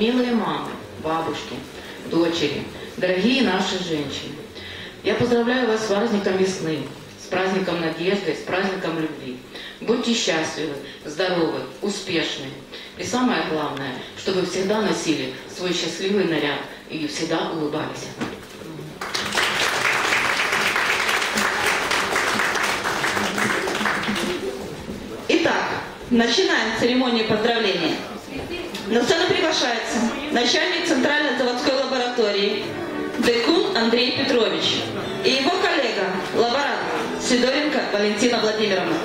Милые мамы, бабушки, дочери, дорогие наши женщины, я поздравляю вас с праздником весны, с праздником надежды, с праздником любви. Будьте счастливы, здоровы, успешны. И самое главное, чтобы всегда носили свой счастливый наряд и всегда улыбались. Итак, начинаем церемонию поздравления. На сцену приглашается начальник Центральной заводской лаборатории Декун Андрей Петрович и его коллега, лаборант Сидоренко Валентина Владимировна.